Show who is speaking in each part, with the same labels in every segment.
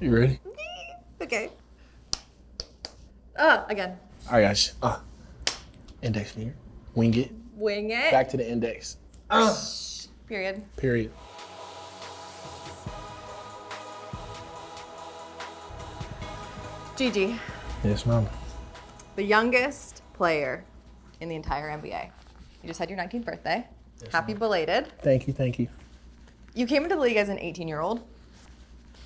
Speaker 1: You ready?
Speaker 2: Okay. Uh, again.
Speaker 1: All right, guys. Uh, index finger. Wing it.
Speaker 2: Wing it.
Speaker 1: Back to the index. Uh,
Speaker 2: Period.
Speaker 1: period.
Speaker 2: GG,
Speaker 1: Yes, ma'am.
Speaker 2: the youngest player in the entire NBA. You just had your 19th birthday. Happy belated.
Speaker 1: Thank you, thank you.
Speaker 2: You came into the league as an 18 year old,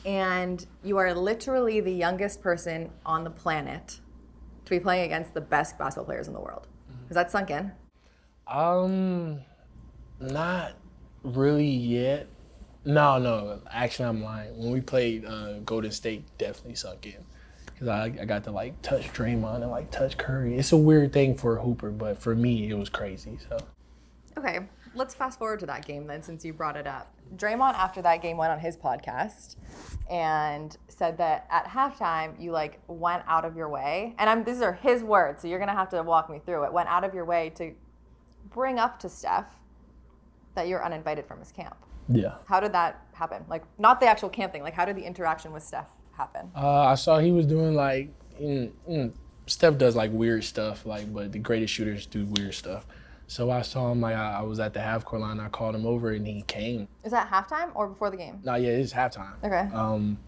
Speaker 2: and you are literally the youngest person on the planet to be playing against the best basketball players in the world. Has that sunk in?
Speaker 1: Um, not really yet. No, no. Actually, I'm lying. When we played uh, Golden State, definitely sunk in. Cause I, I got to like touch Draymond and like touch Curry. It's a weird thing for a hooper, but for me, it was crazy. So
Speaker 2: Okay, let's fast forward to that game then, since you brought it up. Draymond, after that game, went on his podcast and said that at halftime you like went out of your way, and I'm these are his words, so you're gonna have to walk me through it. Went out of your way to bring up to Steph that you're uninvited from his camp.
Speaker 1: yeah.
Speaker 2: How did that happen? Like, not the actual camp thing. Like, how did the interaction with Steph happen?
Speaker 1: Uh, I saw he was doing like, mm, mm, Steph does like weird stuff, like, but the greatest shooters do weird stuff. So I saw him like I, I was at the half court line. I called him over and he came.
Speaker 2: Is that halftime or before the game?
Speaker 1: No, yeah, it's halftime.
Speaker 2: Okay.
Speaker 1: Um,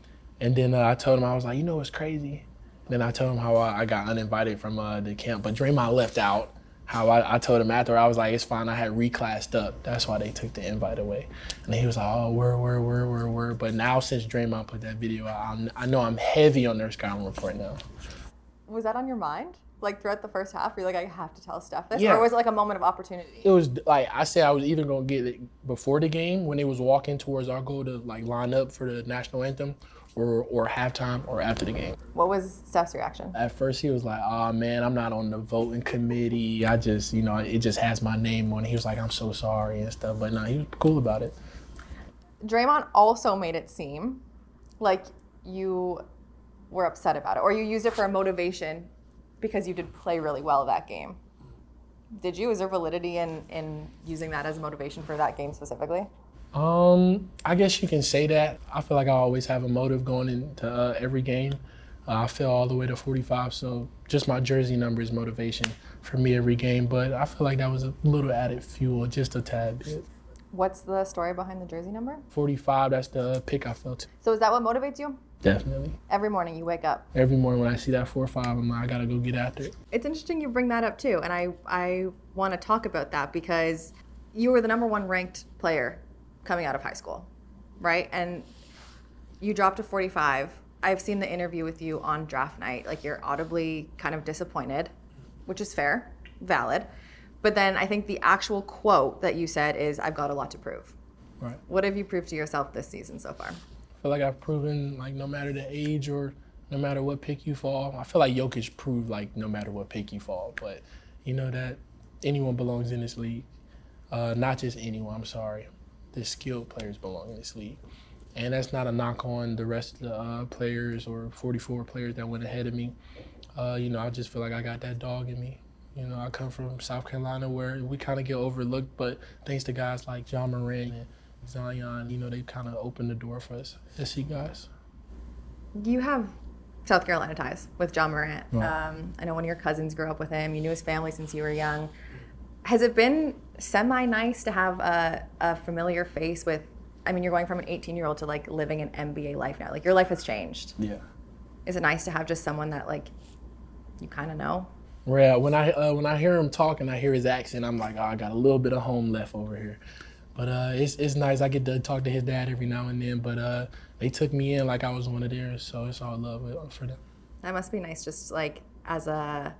Speaker 1: and then uh, I told him I was like, you know what's crazy? Then I told him how I, I got uninvited from uh, the camp, but Draymond left out. How I, I told him after I was like, it's fine. I had reclassed up. That's why they took the invite away. And he was like, oh, word, word, word, word, word. But now since Draymond put that video out, I'm, I know I'm heavy on their scouting report now.
Speaker 2: Was that on your mind? Like throughout the first half, you're like, I have to tell Steph this,
Speaker 1: Yeah.
Speaker 2: or was it like a moment of opportunity?
Speaker 1: It was like I said, I was either gonna get it before the game when they was walking towards our goal to like line up for the national anthem, or or halftime, or after the game.
Speaker 2: What was Steph's reaction?
Speaker 1: At first, he was like, "Oh man, I'm not on the voting committee. I just, you know, it just has my name on it." He was like, "I'm so sorry" and stuff. But no, he was cool about it.
Speaker 2: Draymond also made it seem like you were upset about it, or you used it for a motivation because you did play really well that game. Did you? Is there validity in in using that as a motivation for that game specifically?
Speaker 1: Um, I guess you can say that. I feel like I always have a motive going into uh, every game. Uh, I feel all the way to 45, so just my jersey number is motivation for me every game. But I feel like that was a little added fuel, just a tad bit.
Speaker 2: What's the story behind the jersey number?
Speaker 1: 45, that's the pick I felt.
Speaker 2: So is that what motivates you?
Speaker 1: Definitely.
Speaker 2: Every morning you wake up.
Speaker 1: Every morning when I see that 4 5, I'm like, I gotta go get after it.
Speaker 2: It's interesting you bring that up too, and I I want to talk about that because you were the number one ranked player coming out of high school, right? And you dropped to 45. I've seen the interview with you on draft night. Like you're audibly kind of disappointed, which is fair, valid. But then I think the actual quote that you said is, "I've got a lot to prove."
Speaker 1: Right.
Speaker 2: What have you proved to yourself this season so far?
Speaker 1: I feel like I've proven like no matter the age or no matter what pick you fall. I feel like Jokic proved like no matter what pick you fall, but you know that anyone belongs in this league. Uh, not just anyone. I'm sorry, the skilled players belong in this league, and that's not a knock on the rest of the uh, players or 44 players that went ahead of me. Uh, you know, I just feel like I got that dog in me. You know, I come from South Carolina where we kind of get overlooked, but thanks to guys like Ja Morant and Zion, you know, they kind of opened the door for us SC guys.
Speaker 2: You have South Carolina ties with Ja Morant. Um, I know one of your cousins grew up with him. You knew his family since you were young. Has it been semi nice to have a, a familiar face with? I mean, you're going from an 18 year old to like living an NBA life now. Like your life has changed.
Speaker 1: Yeah.
Speaker 2: Is it nice to have just someone that like you kind of know?
Speaker 1: Yeah, when I uh, when I hear him talk and I hear his accent, I'm like, oh, I got a little bit of home left over here. But uh, it's it's nice. I get to talk to his dad every now and then. But uh, they took me in like I was one of theirs, so it's all love for them.
Speaker 2: That must be nice, just like as a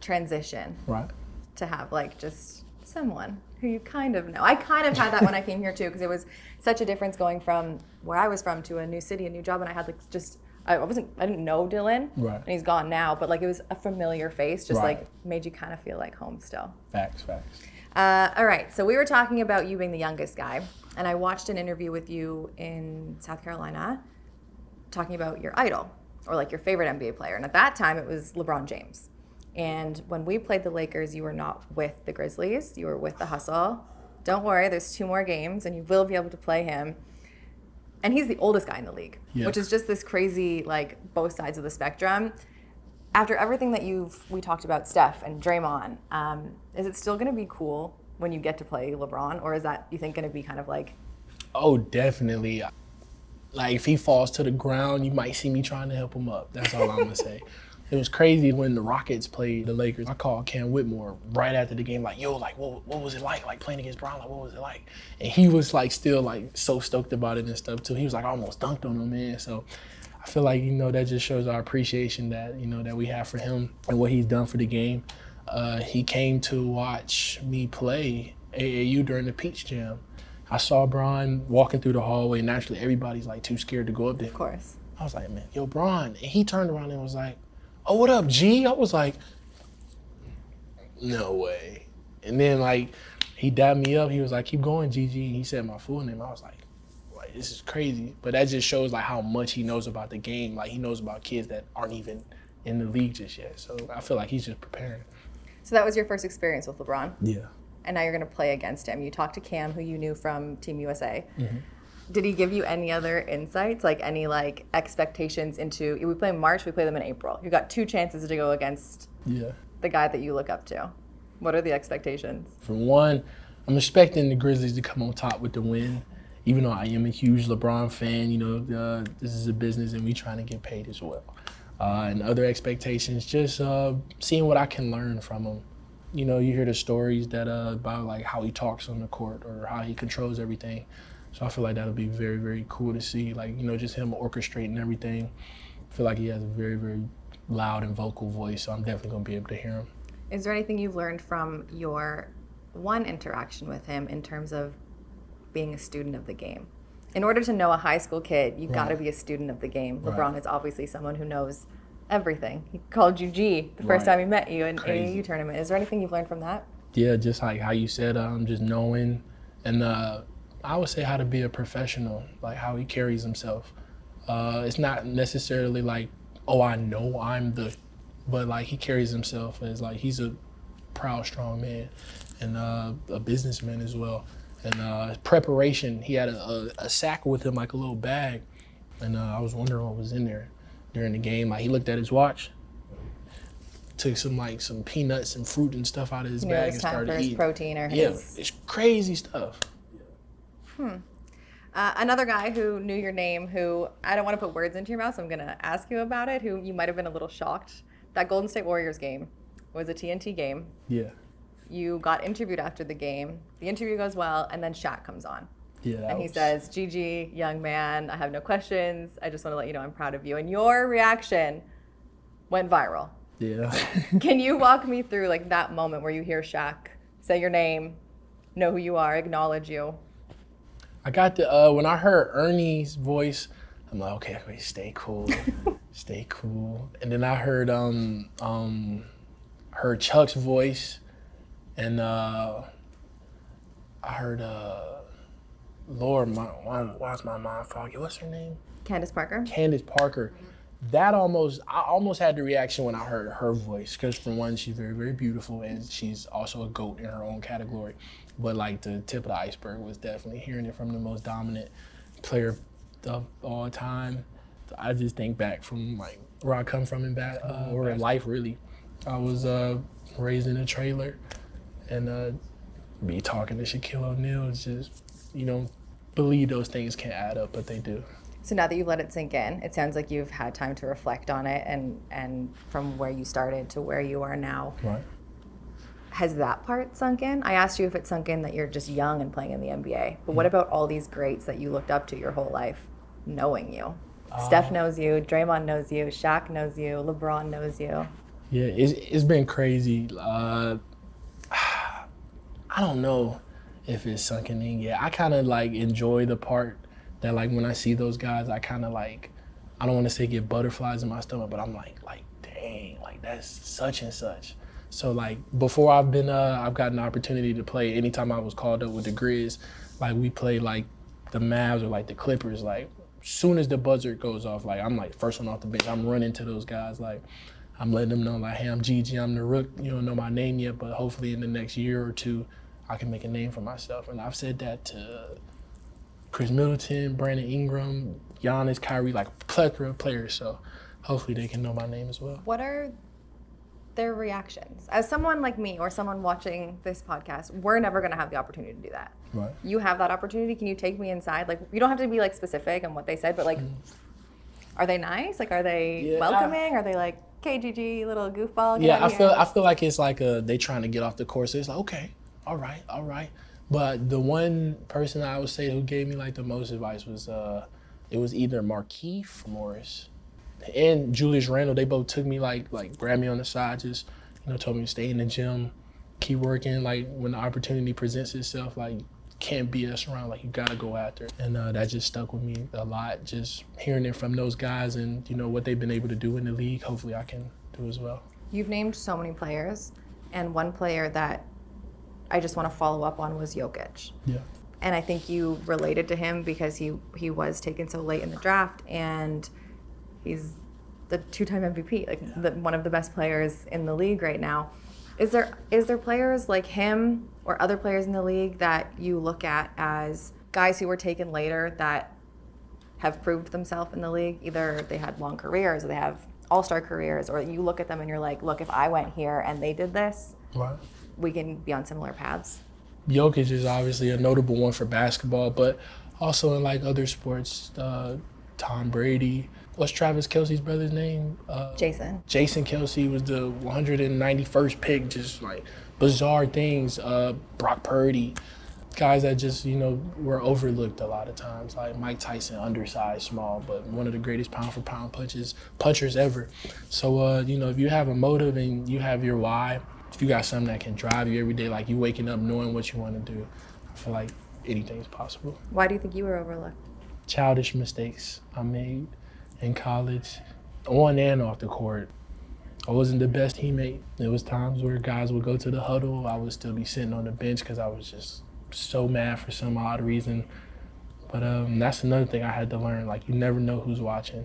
Speaker 2: transition
Speaker 1: Right.
Speaker 2: to have like just someone who you kind of know. I kind of had that when I came here too because it was such a difference going from where I was from to a new city, a new job, and I had like just I wasn't I didn't know Dylan,
Speaker 1: Right.
Speaker 2: and he's gone now, but like it was a familiar face, just
Speaker 1: Right.
Speaker 2: like made you kind of feel like home still.
Speaker 1: Facts. Facts.
Speaker 2: Uh, all right, so we were talking about you being the youngest guy, and I watched an interview with you in South Carolina talking about your idol or like your favorite NBA player. And at that time, it was LeBron James. And when we played the Lakers, you were not with the Grizzlies, you were with the Hustle. Don't worry, there's two more games, and you will be able to play him. And he's the oldest guy in the league,
Speaker 1: Yeah.
Speaker 2: which is just this crazy like both sides of the spectrum. After everything that you've we talked about, Steph and Draymond, um, is it still going to be cool when you get to play LeBron, or is that you think going to be kind of like
Speaker 1: Oh, definitely. Like if he falls to the ground, you might see me trying to help him up. That's all I'm gonna say. It was crazy when the Rockets played the Lakers. I called Cam Whitmore right after the game, like, "Yo, like, what, what was it like, like playing against Bron? Like, what was it like?" And he was like, still like so stoked about it and stuff too. He was like, I almost dunked on him, man. So I feel like you know that just shows our appreciation that you know that we have for him and what he's done for the game. Uh, he came to watch me play AAU during the Peach Jam. I saw Bron walking through the hallway. Naturally, everybody's like too scared to go up there.
Speaker 2: of course?
Speaker 1: I was like, man, yo, Bron. And he turned around and was like, oh, what up, G? I was like, no way. And then like he dabbed me up. He was like, keep going, GG. And he said my full name. I was like, like, this is crazy. But that just shows like how much he knows about the game. Like he knows about kids that aren't even in the league just yet. So I feel like he's just preparing.
Speaker 2: So that was your first experience with LeBron,
Speaker 1: Yeah.
Speaker 2: and now you're going to play against him. You talked to Cam, who you knew from Team USA.
Speaker 1: Mm-hmm.
Speaker 2: Did he give you any other insights, like any like expectations into? We play in March. We play them in April. You got two chances to go against
Speaker 1: Yeah.
Speaker 2: the guy that you look up to. What are the expectations?
Speaker 1: For one, I'm expecting the Grizzlies to come on top with the win. Even though I am a huge LeBron fan, you know, uh, this is a business and we trying to get paid as well. Uh, and other expectations, just uh, seeing what I can learn from him. You know, you hear the stories that uh, about like how he talks on the court or how he controls everything. So I feel like that'll be very, very cool to see. Like you know, just him orchestrating everything. I feel like he has a very, very loud and vocal voice. So I'm definitely gonna be able to hear him.
Speaker 2: Is there anything you've learned from your one interaction with him in terms of being a student of the game? In order to know a high school kid, you've got to be a student of the game.
Speaker 1: Right.
Speaker 2: LeBron is obviously someone who knows everything. He called you G the first
Speaker 1: Right.
Speaker 2: time he met you in
Speaker 1: Crazy.
Speaker 2: AAU tournament. Is there anything you've learned from that?
Speaker 1: yeah, just like how you said, um, just knowing, and uh, I would say how to be a professional, like how he carries himself. Uh, it's not necessarily like, oh, I know I'm the, but like he carries himself as like he's a proud, strong man, and uh, a businessman as well. And uh, preparation, he had a, a, a sack with him, like a little bag, and uh, I was wondering what was in there during the game. Like he looked at his watch. Took some like some peanuts and fruit and stuff out of his
Speaker 2: You
Speaker 1: bag and started eating.
Speaker 2: protein or
Speaker 1: Yeah,
Speaker 2: his.
Speaker 1: it's crazy stuff.
Speaker 2: Uh, another guy who knew your name, who I don't want to put words into your mouth, so I'm going to ask you about it, who you might have been a little shocked. That Golden State Warriors game was a TNT game.
Speaker 1: Yeah,
Speaker 2: You got interviewed after the game. The interview goes well, and then Shaq comes on.
Speaker 1: yeah.
Speaker 2: And he
Speaker 1: was-
Speaker 2: says, GG, young man, I have no questions. I just want to let you know I'm proud of you. And your reaction went viral.
Speaker 1: "Yeah,
Speaker 2: Can you walk me through like that moment where you hear Shaq say your name, know who you are, acknowledge you?
Speaker 1: I got the uh, when I heard Ernie's voice, I'm like, okay, okay, stay cool, stay cool. And then I heard um um heard Chuck's voice, and uh, I heard uh, Lord, my why, why's my mind foggy? What's her name?
Speaker 2: Candace Parker.
Speaker 1: Candace Parker. That almost, I almost had the reaction when I heard her voice, because for one, she's very, very beautiful, and she's also a goat in her own category. But like the tip of the iceberg was definitely hearing it from the most dominant player of all time. I just think back from like where I come from in bat uh, or in life, really. I was uh, raised in a trailer, and uh, be talking to Shaquille O'Neal is just, you know, believe those things can add up, but they do.
Speaker 2: So now that you've let it sink in, it sounds like you've had time to reflect on it and and from where you started to where you are now.
Speaker 1: Right.
Speaker 2: Has that part sunk in? I asked you if it sunk in that you're just young and playing in the NBA. But what about all these greats that you looked up to your whole life knowing you? Steph knows you, Draymond knows you, Shaq knows you, LeBron knows you.
Speaker 1: Yeah, it's, it's been crazy. Uh, I don't know if it's sunken in yet. I kind of like enjoy the part that like when I see those guys, I kind of like, I don't want to say get butterflies in my stomach, but I'm like, like, dang, like that's such and such. So like before I've been, uh, I've gotten the opportunity to play. Anytime I was called up with the Grizz, like we play like the Mavs or like the Clippers. Like soon as the buzzer goes off, like I'm like first one off the bench. I'm running to those guys. Like I'm letting them know like, hey, I'm GG. I'm the rook. You don't know my name yet, but hopefully in the next year or two, I can make a name for myself. And I've said that to Khris Middleton, Brandon Ingram, Giannis, Kyrie, like plethora of players. So hopefully they can know my name as well.
Speaker 2: What are their reactions? As someone like me or someone watching this podcast, we're never going to have the opportunity to do that.
Speaker 1: Right.
Speaker 2: You have that opportunity. Can you take me inside? Like, you don't have to be like specific on what they said, but like, are they nice? Like, are they
Speaker 1: Yeah, I-
Speaker 2: welcoming? Are they like, KGG, little goofball?
Speaker 1: Yeah, I
Speaker 2: of
Speaker 1: feel? I feel like it's like a they trying to get off the course. It's like okay, all right, all right. But the one person I would say who gave me like the most advice was uh, it was either Markieff Morris and Julius Randle. They both took me like like grabbed me on the side, just you know told me to stay in the gym, keep working. Like when the opportunity presents itself, like can't BS around. Like you gotta go after it. And uh, that just stuck with me a lot. Just hearing it from those guys and you know what they've been able to do in the league. Hopefully I can do as well.
Speaker 2: You've named so many players, and one player that I just want to follow up on was Jokic.
Speaker 1: Yeah.
Speaker 2: and I think you related to him because he he was taken so late in the draft, and he's the two-time MVP, like the, one of the best players in the league right now. Is there is there players like him or other players in the league that you look at as guys who were taken later that have proved themselves in the league? Either they had long careers or they have all-star careers, or you look at them and you're like, look, if I went here and they did this,
Speaker 1: Right.
Speaker 2: we can be on similar paths.
Speaker 1: Jokic is obviously a notable one for basketball, but also in like other sports, uh, Tom Brady. What's Travis Kelce's brother's name? Uh,
Speaker 2: Jason.
Speaker 1: Jason Kelce was the 191st pick. Just like bizarre things. Uh, Brock Purdy, guys that just you know were overlooked a lot of times. Like Mike Tyson, undersized, small, but one of the greatest pound for pound punches punchers ever. So uh, you know if you have a motive and you have your why, if you got something that can drive you every day, like you waking up knowing what you want to do, I feel like anything's possible
Speaker 2: Why do you think you were overlooked?
Speaker 1: childish mistakes I made in college, on and off the court. I wasn't the best teammate. There was times where guys would go to the huddle, I would still be sitting on the bench because I was just so mad for some odd reason. But um, that's another thing I had to learn. Like you never know who's watching.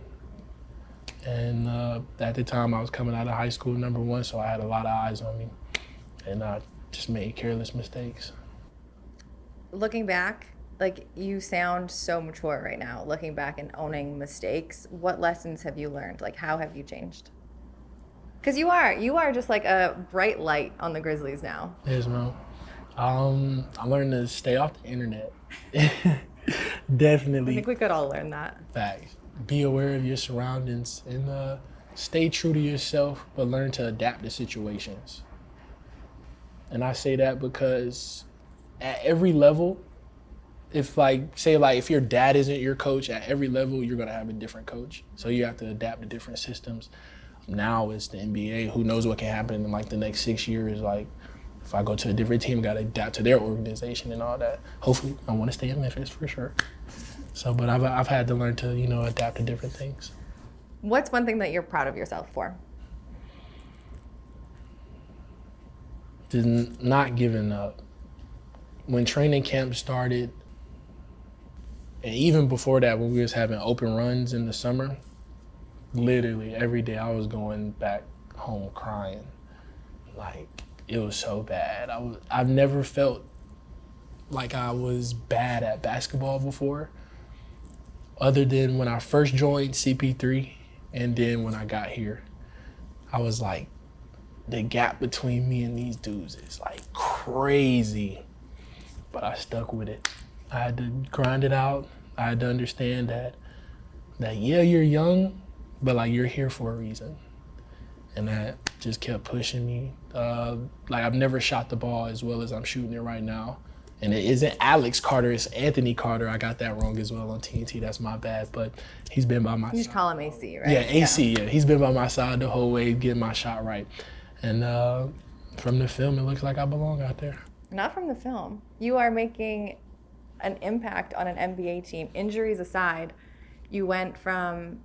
Speaker 1: And uh, at the time, I was coming out of high school, number one, so I had a lot of eyes on me, and I just made careless mistakes.
Speaker 2: looking back, like you sound so mature right now, looking back and owning mistakes. What lessons have you learned? Like how have you changed? Cuz you are you are just like a bright light on the Grizzlies now.
Speaker 1: Yes, man. Um, I learned to stay off the internet. Definitely.
Speaker 2: I think we could all learn that.
Speaker 1: Facts. Be aware of your surroundings and uh, stay true to yourself, but learn to adapt to situations. And I say that because at every level, if like say like if your dad isn't your coach at every level, you're gonna have a different coach. So you have to adapt to different systems. Now it's the NBA. Who knows what can happen in like the next six years? Like if I go to a different team, gotta adapt to their organization and all that. Hopefully, I want to stay in Memphis for sure. So, but I've I've had to learn to you know adapt to different things.
Speaker 2: What's one thing that you're proud of yourself for?
Speaker 1: N- not giving up. When training camp started, and even before that, when we was having open runs in the summer, literally every day I was going back home crying. Like it was so bad. I was I've never felt like I was bad at basketball before. Other than when I first joined CP3 and then when I got here. I was like the gap between me and these dudes is like crazy. But I stuck with it. I had to grind it out. I had to understand that that yeah, you're young, but like you're here for a reason. And that just kept pushing me. Uh, like I've never shot the ball as well as I'm shooting it right now. And it isn't Alex Carter, it's Anthony Carter. I got that wrong as well on TNT. That's my bad. But he's been by my
Speaker 2: You just
Speaker 1: side.
Speaker 2: call him AC, right?
Speaker 1: Yeah, AC. Yeah. he's been by my side the whole way, getting my shot right. And uh, from the film, it looks like I belong out there.
Speaker 2: Not from the film. You are making an impact on an NBA team. Injuries aside, you went from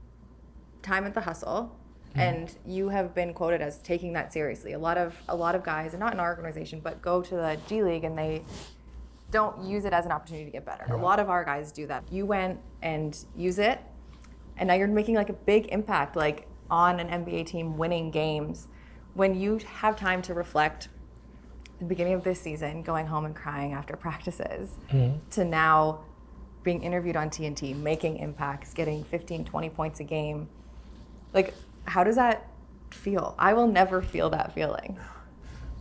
Speaker 2: time at the hustle mm-hmm. and you have been quoted as taking that seriously. A lot of a lot of guys, and not in our organization, but go to the G League and they don't use it as an opportunity to get better. A lot of our guys do that. You went and use it and now you're making like a big impact like on an NBA team winning games. When you have time to reflect the beginning of this season, going home and crying after practices, to now being interviewed on TNT, making impacts, getting 15, 20 points a game. Like, how does that feel? I will never feel that feeling.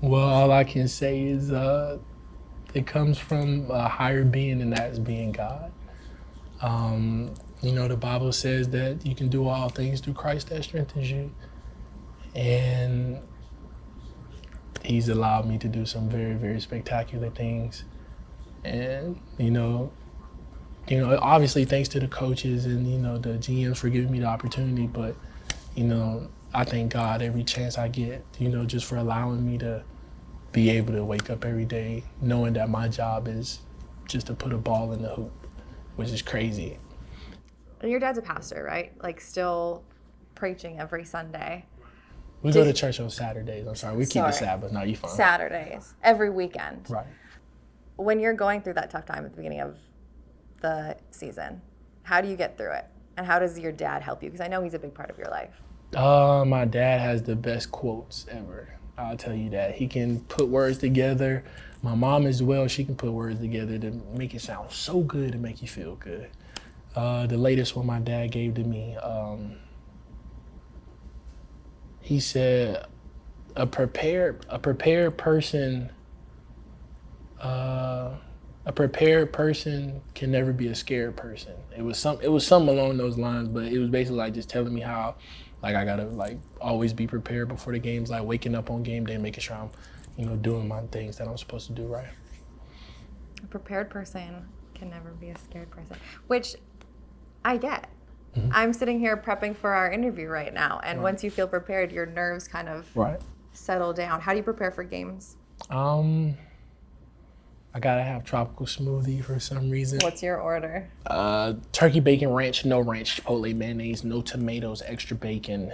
Speaker 1: Well, all I can say is uh, it comes from a higher being, and that's being God. Um, you know, the Bible says that you can do all things through Christ that strengthens you. And He's allowed me to do some very, very spectacular things. And, you know, you know, obviously thanks to the coaches and, you know, the GMs for giving me the opportunity, but, you know, I thank God every chance I get, you know, just for allowing me to be able to wake up every day knowing that my job is just to put a ball in the hoop, which is crazy.
Speaker 2: And your dad's a pastor, right? Like still preaching every Sunday.
Speaker 1: We go to church on Saturdays. I'm sorry, we keep
Speaker 2: Sorry.
Speaker 1: the Sabbath. No, you fine.
Speaker 2: Saturdays, every weekend.
Speaker 1: Right.
Speaker 2: When you're going through that tough time at the beginning of the season, how do you get through it? And how does your dad help you? Because I know he's a big part of your life.
Speaker 1: Uh, my dad has the best quotes ever. I'll tell you that. He can put words together. My mom as well, she can put words together to make it sound so good and make you feel good. Uh, the latest one my dad gave to me, um, he said, "A prepared, a prepared person, uh, a prepared person can never be a scared person." It was some, it was something along those lines, but it was basically like just telling me how, like I gotta like always be prepared before the games, like waking up on game day, making sure I'm, you know, doing my things that I'm supposed to do right.
Speaker 2: A prepared person can never be a scared person, which I get. I'm sitting here prepping for our interview right now, and once you feel prepared, your nerves kind of
Speaker 1: Right.
Speaker 2: settle down. How do you prepare for games?
Speaker 1: Um, I gotta have tropical smoothie for some reason.
Speaker 2: What's your order?
Speaker 1: Uh, turkey bacon ranch, no ranch, chipotle mayonnaise, no tomatoes, extra bacon,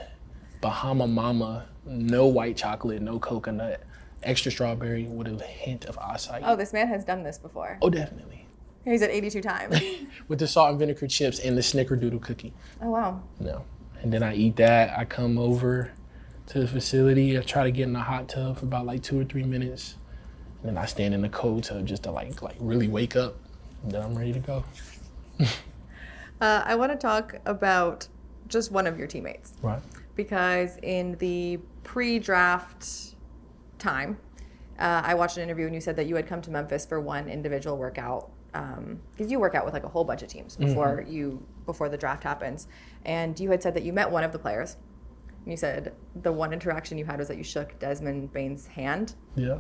Speaker 1: Bahama Mama, no white chocolate, no coconut, extra strawberry with a hint of acai.
Speaker 2: Oh, this man has done this before.
Speaker 1: Oh, definitely.
Speaker 2: He's at 82 times.
Speaker 1: With the salt and vinegar chips and the snickerdoodle cookie.
Speaker 2: oh, wow.
Speaker 1: No. And then I eat that. I come over to the facility. I try to get in the hot tub for about like two or three minutes. And then I stand in the cold tub just to like like really wake up. And then I'm ready to go.
Speaker 2: Uh, I want to talk about just one of your teammates
Speaker 1: Right.
Speaker 2: because in the pre draft time, uh, I watched an interview and you said that you had come to Memphis for one individual workout Um, because you work out with like a whole bunch of teams mm-hmm. before you before the draft happens, and you had said that you met one of the players. And you said the one interaction you had was that you shook Desmond Bane's hand.
Speaker 1: Yeah.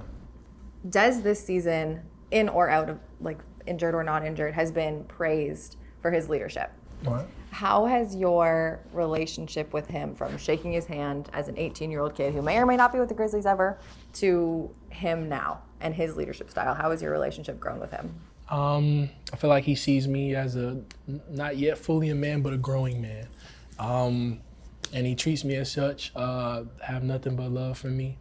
Speaker 2: Des this season, in or out of like injured or not injured, has been praised for his leadership.
Speaker 1: Right.
Speaker 2: How has your relationship with him, from shaking his hand as an 18 year old kid who may or may not be with the Grizzlies ever, to him now and his leadership style, how has your relationship grown with him?
Speaker 1: Um, I feel like he sees me as a not yet fully a man, but a growing man. Um, and he treats me as such. Uh, have nothing but love for me.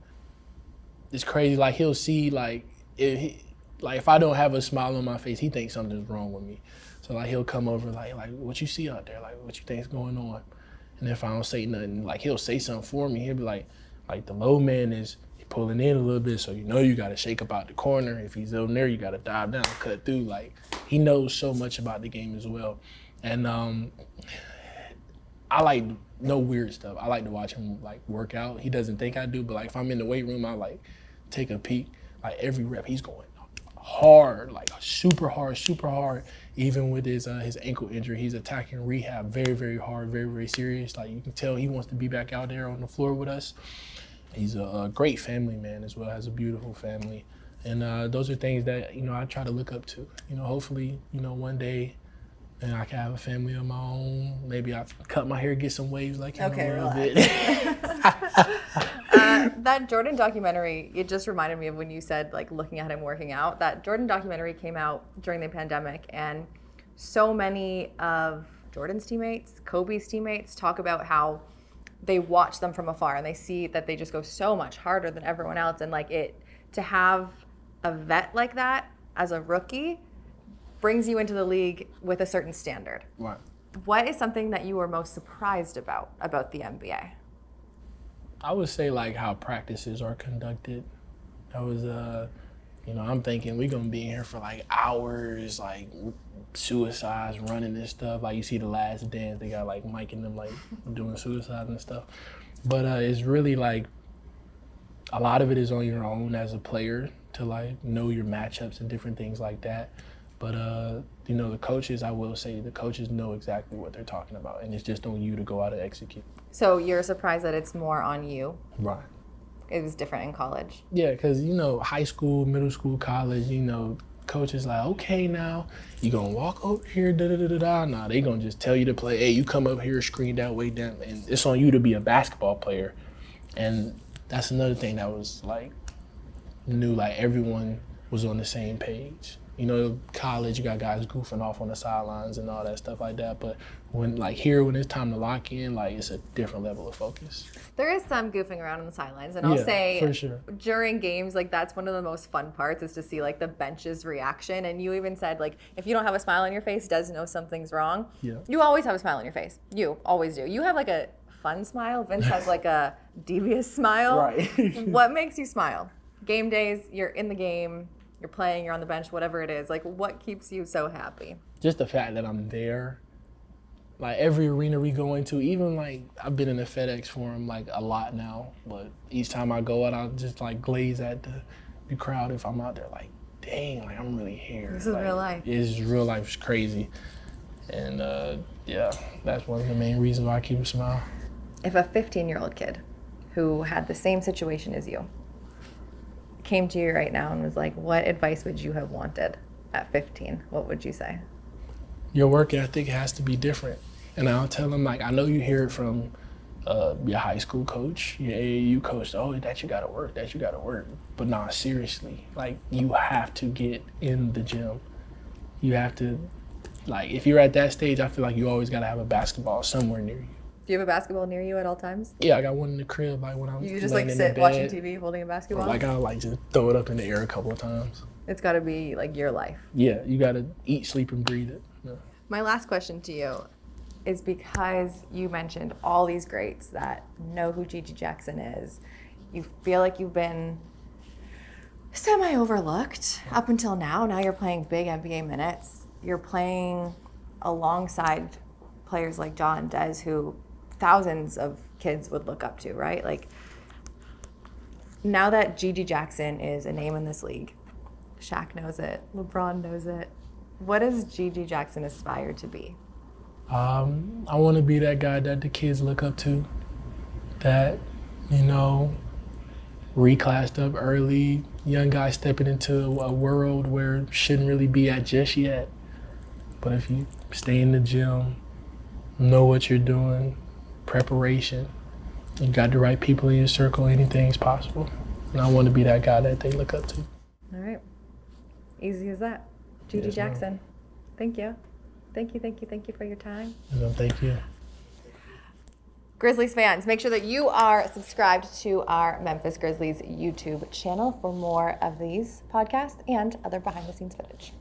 Speaker 1: It's crazy. Like he'll see like if he, like if I don't have a smile on my face, he thinks something's wrong with me. So like he'll come over like like what you see out there, like what you think's going on. And if I don't say nothing, like he'll say something for me. He'll be like, like the low man is pulling in a little bit, so you know you got to shake up out the corner. If he's over there, you got to dive down, cut through. Like he knows so much about the game as well, and um, I like no weird stuff. I like to watch him like work out. He doesn't think I do, but like if I'm in the weight room, I like take a peek. Like every rep, he's going hard, like super hard, super hard. Even with his uh, his ankle injury, he's attacking rehab very, very hard, very, very serious. Like you can tell, he wants to be back out there on the floor with us. He's a, a great family man as well. Has a beautiful family, and uh, those are things that you know I try to look up to. You know, hopefully, you know, one day. And I can have a family of my own. Maybe I cut my hair, get some waves like him
Speaker 2: Okay,
Speaker 1: a little
Speaker 2: relax.
Speaker 1: bit.
Speaker 2: Uh, that Jordan documentary, it just reminded me of when you said like looking at him working out. That Jordan documentary came out during the pandemic, and so many of Jordan's teammates, Kobe's teammates, talk about how they watch them from afar and they see that they just go so much harder than everyone else, and like it to have a vet like that as a rookie brings you into the league with a certain standard.
Speaker 1: right.
Speaker 2: What is something that you were most surprised about about the NBA?
Speaker 1: I would say like how practices are conducted. That was uh You know, I'm thinking we're gonna be in here for like hours, like suicides, running and stuff. Like you see the last dance, they got like Mike and them like doing suicides and stuff. But uh, it's really like a lot of it is on your own as a player to like know your matchups and different things like that. But uh, you know, the coaches, I will say, the coaches know exactly what they're talking about, and it's just on you to go out and execute.
Speaker 2: So you're surprised that it's more on you.
Speaker 1: Right.
Speaker 2: It was different in college.
Speaker 1: Yeah, because you know, high school, middle school, college, you know, coaches like, okay, now you gonna walk over here, da da da da da. Nah, they gonna just tell you to play. Hey, you come up here, screen that way down, and it's on you to be a basketball player. And that's another thing that was like new. Like everyone was on the same page. You know, college, you got guys goofing off on the sidelines and all that stuff like that. But when, like, here, when it's time to lock in, like, it's a different level of focus.
Speaker 2: There is some goofing around on the sidelines, and I'll
Speaker 1: Yeah,
Speaker 2: say
Speaker 1: for sure.
Speaker 2: during games, like that's one of the most fun parts is to see like the bench's reaction. And you even said like if you don't have a smile on your face, does know something's wrong.
Speaker 1: Yeah.
Speaker 2: You always have a smile on your face. You always do. You have like a fun smile. Vince has like a devious smile.
Speaker 1: Right.
Speaker 2: what makes you smile? Game days, you're in the game, you're playing, you're on the bench, whatever it is. Like what keeps you so happy?
Speaker 1: just the fact that I'm there. Like every arena we go into, even like I've been in the FedEx Forum like a lot now, but each time I go out, I'll just like glaze at the, the crowd if I'm out there. Like, dang, like I'm really here.
Speaker 2: This is
Speaker 1: Like,
Speaker 2: real life.
Speaker 1: It's real life. It's crazy, and uh, yeah, that's one of the main reasons why I keep a smile.
Speaker 2: If a 15 year old kid who had the same situation as you came to you right now and was like, what advice would you have wanted at 15? What would you say?
Speaker 1: your work ethic has to be different. And I'll tell them like I know you hear it from uh, your high school coach, your AAU coach. Oh, that you gotta work, that you gotta work. But nah, seriously, like you have to get in the gym. You have to, like, if you're at that stage, I feel like you always gotta have a basketball somewhere near you.
Speaker 2: Do you have a basketball near you at all times?
Speaker 1: Yeah, I got one in the crib, like when I'm
Speaker 2: You just like sit watching TV holding a basketball?
Speaker 1: Or like I'll like just throw it up in the air a couple of times.
Speaker 2: it's got to be like your life.
Speaker 1: Yeah, you gotta eat, sleep, and breathe it. Yeah.
Speaker 2: My last question to you is because you mentioned all these greats that know who GG Jackson is. You feel like you've been semi overlooked up until now. Now you're playing big NBA minutes. You're playing alongside players like Ja Des, who thousands of kids would look up to, right? Like now that GG Jackson is a name in this league, Shaq knows it, LeBron knows it. What does GG Jackson aspire to be?
Speaker 1: Um, I want to be that guy that the kids look up to. That, you know, reclassed up early, young guy stepping into a world where shouldn't really be at just yet. But if you stay in the gym, know what you're doing, preparation, you got the right people in your circle, anything's possible. And I want to be that guy that they look up to.
Speaker 2: All right. Easy as that. GG
Speaker 1: Yes, ma'am.
Speaker 2: Jackson. Thank you. Thank you, thank you, thank you for your time.
Speaker 1: You know, thank you.
Speaker 2: Grizzlies fans, make sure that you are subscribed to our Memphis Grizzlies YouTube channel for more of these podcasts and other behind the scenes footage.